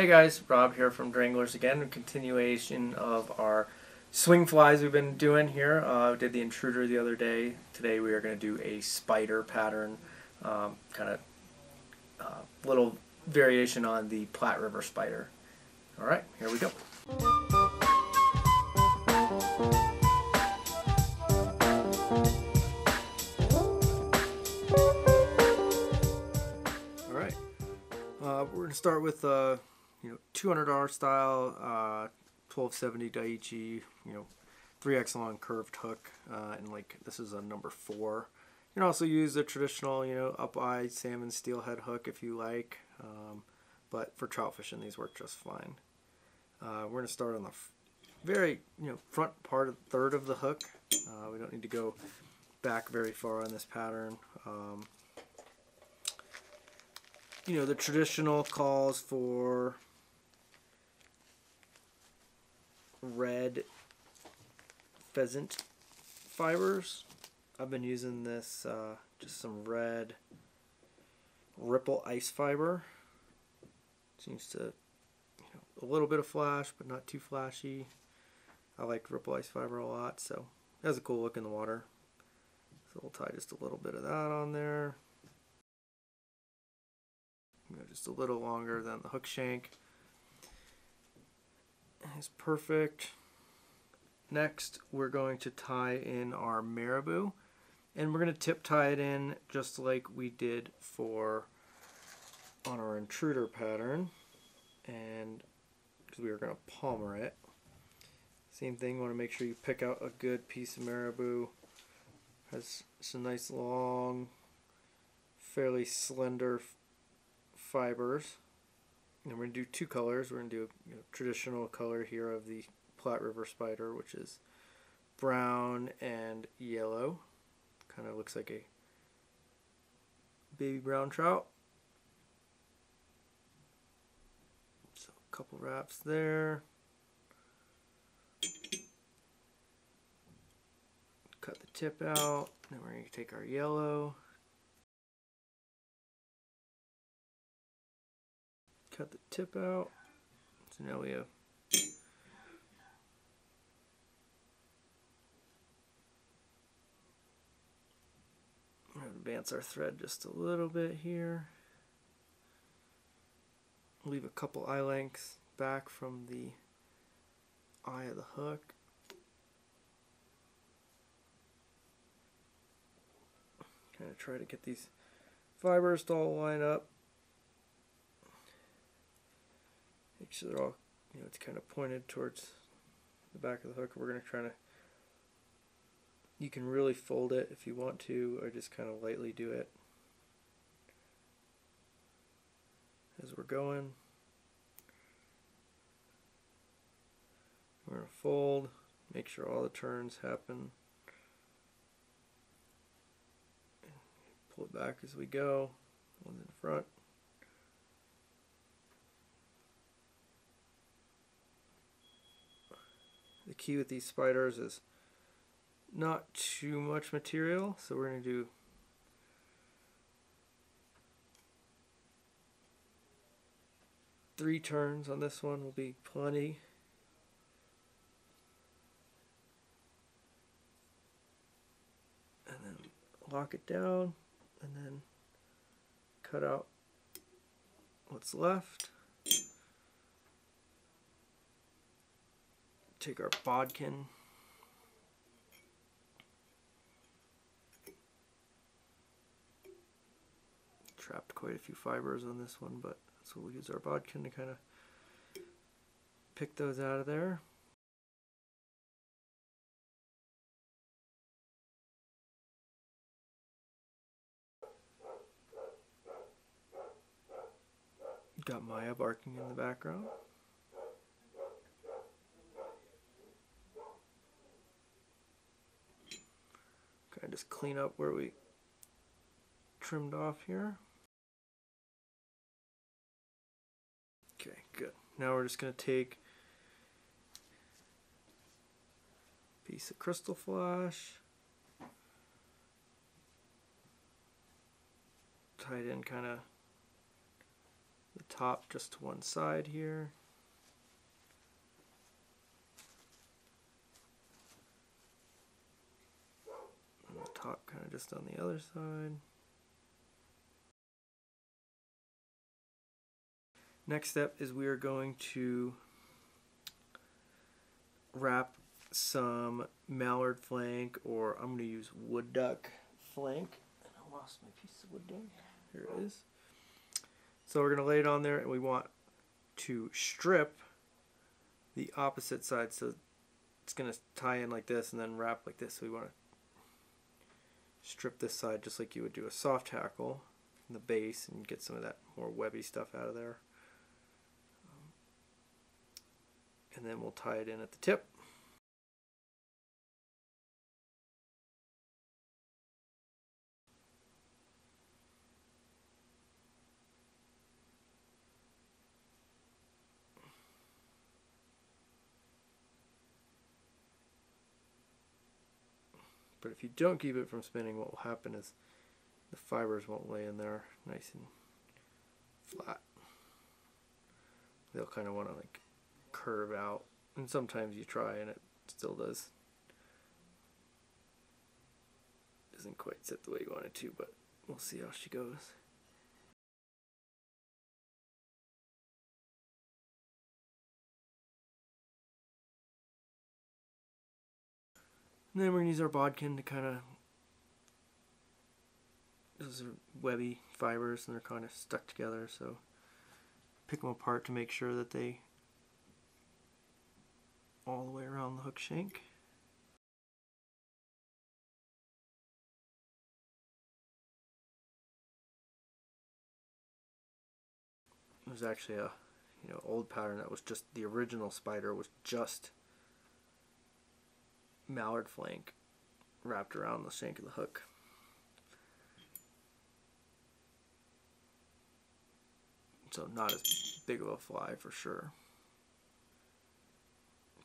Hey guys, Rob here from Duranglers again. A continuation of our swing flies we've been doing here. Uh, did the intruder the other day. Today we are going to do a spider pattern, um, kind of uh, little variation on the Platte River spider. All right, here we go. All right, uh, we're going to start with uh, you know $200 style uh, 1270 Daiichi, you know 3x long curved hook, uh, and like this is a number four. You can also use a traditional, you know, up eye salmon steelhead hook if you like, um, but for trout fishing these work just fine. Uh, we're going to start on the very, you know, front part of third of the hook. Uh, we don't need to go back very far on this pattern. Um, you know, the traditional calls for red pheasant fibers. I've been using this, uh, just some red ripple ice fiber. Seems to, you know, a little bit of flash, but not too flashy. I like ripple ice fiber a lot, so it has a cool look in the water. So we'll tie just a little bit of that on there. You know, just a little longer than the hook shank. Is perfect. Next, we're going to tie in our marabou. And we're going to tip tie it in just like we did for on our intruder pattern. And because we are going to palmer it. Same thing, want to make sure you pick out a good piece of marabou. Has some nice long, fairly slender fibers. And we're going to do two colors. We're going to do a you know, traditional color here of the Platte River spider, which is brown and yellow. Kind of looks like a baby brown trout. So a couple wraps there. Cut the tip out. Then we're going to take our yellow. Cut the tip out. So now we have advance our thread just a little bit here. Leave a couple eye lengths back from the eye of the hook. Kind of try to get these fibers to all line up. Sure they're all, you know, it's kind of pointed towards the back of the hook. We're going to try to you can really fold it if you want to, or just kind of lightly do it as we're going. We're going to fold, make sure all the turns happen. Pull it back as we go, one's in front. The key with these spiders is not too much material, so we're going to do three turns on this one will be plenty. And then lock it down and then cut out what's left. Take our bodkin trapped quite a few fibers on this one, but so we'll use our bodkin to kind of pick those out of there. Got Maya barking in the background. Kind of just clean up where we trimmed off here. Okay, good. Now we're just going to take a piece of crystal flash, tie it in kind of the top just to one side here. Top kind of just on the other side. Next step is we are going to wrap some mallard flank or I'm going to use wood duck flank. And I lost my piece of wood duck. Here it is. So we're going to lay it on there and we want to strip the opposite side so it's going to tie in like this and then wrap like this. So we want to strip this side just like you would do a soft hackle in the base and get some of that more webby stuff out of there. Um, and then we'll tie it in at the tip. But if you don't keep it from spinning, what will happen is the fibers won't lay in there nice and flat. They'll kind of want to like curve out. And sometimes you try and it still does. Doesn't quite sit the way you want it to, but we'll see how she goes. And then we're going to use our bodkin to kind of, those are webby fibers and they're kind of stuck together, so pick them apart to make sure that they all the way around the hook shank. It was actually a you know old pattern that was just the original spider was just mallard flank wrapped around the shank of the hook. So not as big of a fly for sure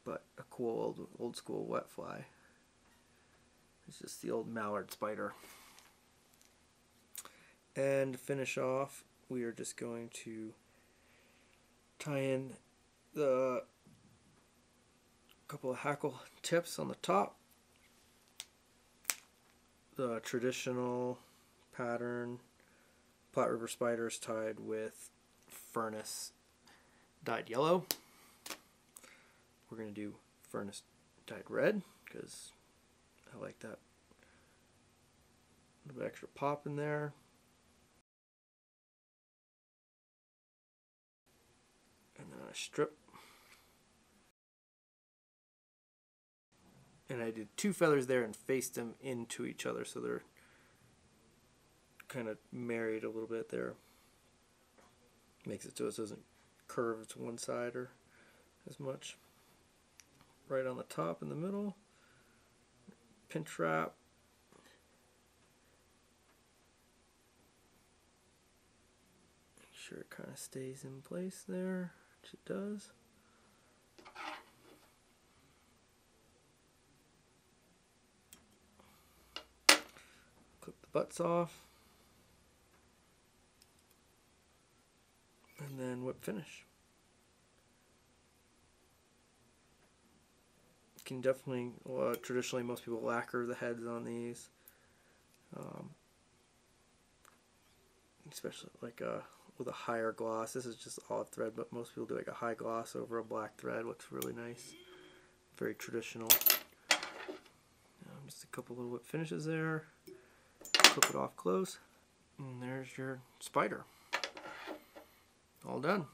but a cool old, old school wet fly. It's just the old mallard spider. And to finish off, we are just going to tie in the couple of hackle tips on the top. The traditional pattern Platte River spiders tied with furnace dyed yellow we're going to do furnace dyed red because I like that a little bit extra pop in there. And then I strip. And I did two feathers there and faced them into each other so they're kind of married a little bit there. Makes it so it doesn't curve to one side or as much right on the top in the middle. Pinch wrap. Make sure it kind of stays in place there, which it does. Butts off. And then whip finish. can definitely, well, traditionally most people lacquer the heads on these. Um, especially like uh, with a higher gloss. This is just olive thread, but most people do like a high gloss over a black thread. Looks really nice. Very traditional. Um, just a couple little whip finishes there. Flip it off close. And there's your spider. All done.